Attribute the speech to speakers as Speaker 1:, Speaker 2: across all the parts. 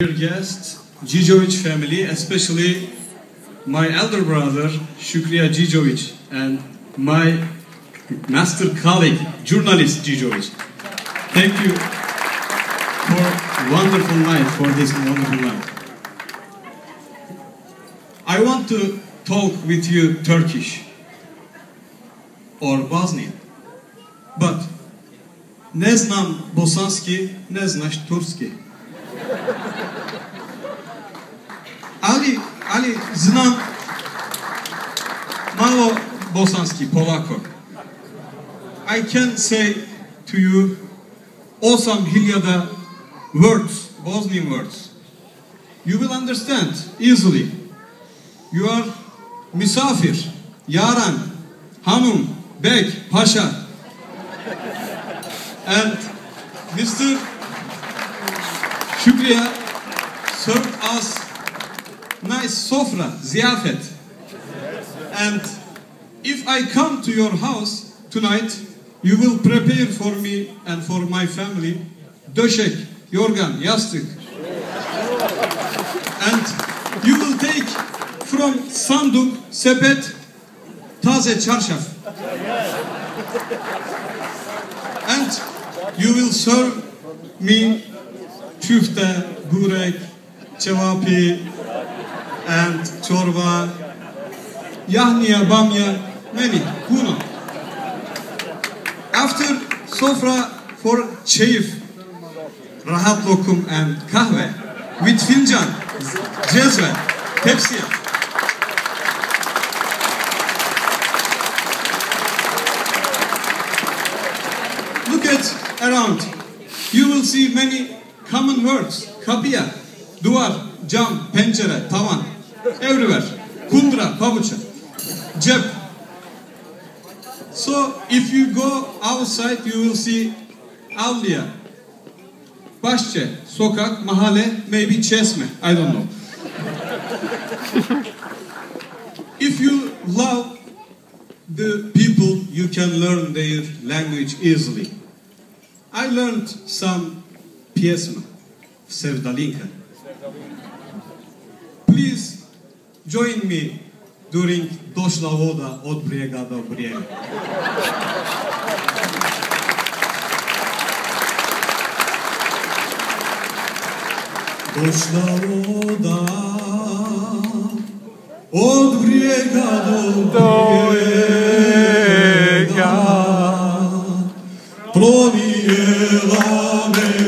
Speaker 1: Dear guests, Gijovic family, especially my elder brother Shukriya Gijovic and my master colleague, journalist Gijovic. Thank you for wonderful night, for this wonderful night. I want to talk with you Turkish or Bosnian, but ne znam bosanski, ne znaš turski. Znam malo bosanski, polako. I can say to you osam hiljada words, Bosnian words. You will understand easily. You are misafir, yaran, hanum, bek, pasha. And Mr. Şükriye served us nice sofra, ziyafet. And if I come to your house tonight, you will prepare for me and for my family döşek, yorgan, yastık. And you will take from sanduk, sepet, taze çarşaf. And you will serve me küfte, gurek, cevapi, and çorba, yahniya, bamya, many, kuno. After sofra for çeyif, rahat lokum and kahve with fincan, cezve, tepsiye. Look at around. You will see many common words. Kapıya, duvar, cam, pencere, tavan. Everywhere. Kundra, pabuça. Cep. So if you go outside you will see avliya. Bahçe, sokak, mahalle, maybe çesme. I don't know. if you love the people, you can learn their language easily. I learned some pjesma, Sevdalinka. Please join me during Došla voda od brijega do brijega. Došla voda od brijega do brijega plovijela meru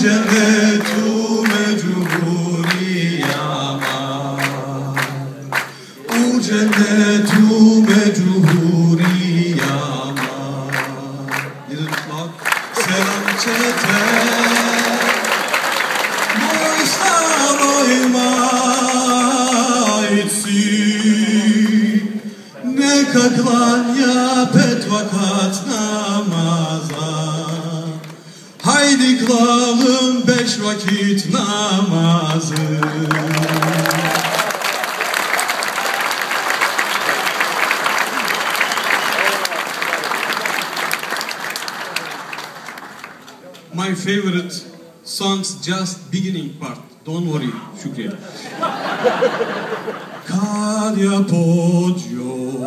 Speaker 1: U hurijama U hurijama Little clock Selam çete. Moj staroj majci Neka klanja pet vakat namaza. Haydi kılalım beş vakit namazı My favorite songs just beginning part. Don't worry, Şükriye. Kad ja pođo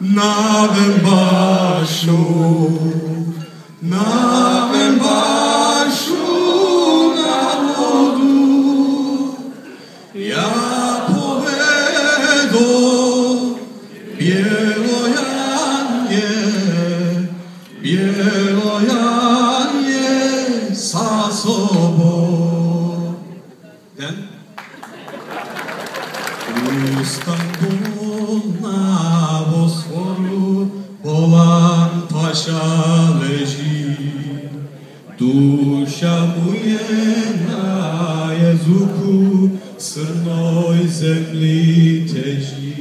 Speaker 1: na na
Speaker 2: jezuku Crnoj zemlji teži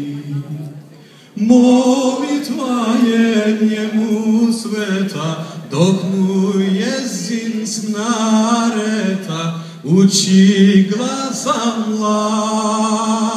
Speaker 2: Молитва є йому свята, догнує зін снарета, учи глазам лад.